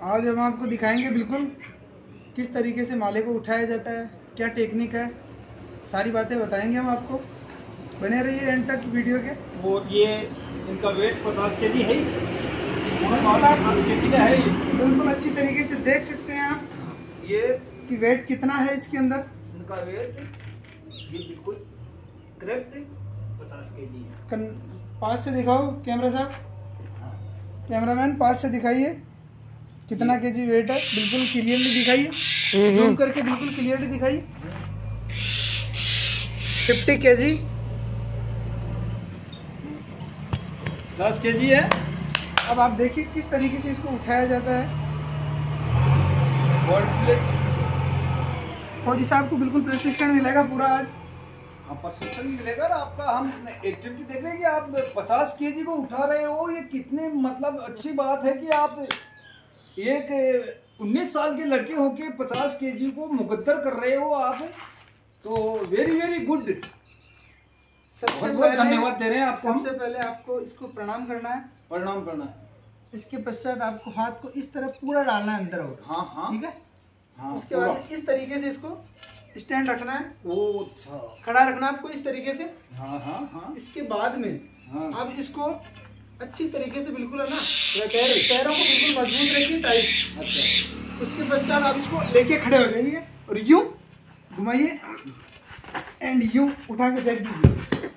आज हम आपको दिखाएँगे बिल्कुल किस तरीके से माले को उठाया जाता है क्या टेक्निक है। सारी बातें बताएँगे हम आपको। बने रहिए एंड तक वीडियो के। वो ये इनका वेट पचास के जी है बिल्कुल है अच्छी तरीके से देख सकते हैं आप ये कि वेट कितना है इसके अंदर। इनका वेट ये बिल्कुल करेक्ट पचास के जी है। पास से दिखाओ कैमरा साहब। कैमरामैन पास से दिखाइए। कितना के जी वेट है? बिल्कुल क्लियरली दिखाइए। जूम करके बिल्कुल क्लियरली दिखाइए। Fifty KG. दस के जी है। अब आप देखिए किस तरीके से इसको उठाया जाता है। फौजी साहब को बिल्कुल प्रशिक्षण मिलेगा पूरा आज। हाँ प्रशिक्षण मिलेगा और आपका हम एक्टिविटी देख रहे हैं कि आप पचास के जी को उठा रहे हो ये कितने मतलब अच्छी बात है कि आप एक उन्नीस साल के लड़के होके पचास के जी को मुकद्दर कर रहे हो आप तो वेरी वेरी गुड सबसे बहुत धन्यवाद दे रहे हैं आपको सबसे पहले आपको इसको प्रणाम करना है। प्रणाम करना है इसके पश्चात आपको हाथ को इस तरह पूरा डालना है अंदर और। हाँ हाँ। ठीक है? हाँ उसके बाद इस तरीके से इसको स्टैंड रखना है। ओ अच्छा। खड़ा रखना है आपको इस तरीके से। हाँ हाँ हाँ। इसके बाद में हाँ। आप इसको अच्छी तरीके से बिल्कुल है ना। पैरों को बिल्कुल मज़बूत रखिए टाइट। अच्छा। उसके पश्चात आप इसको लेके खड़े हो जाइए और यूँ घुमाइए एंड यूँ उठा के फेंक दीजिए।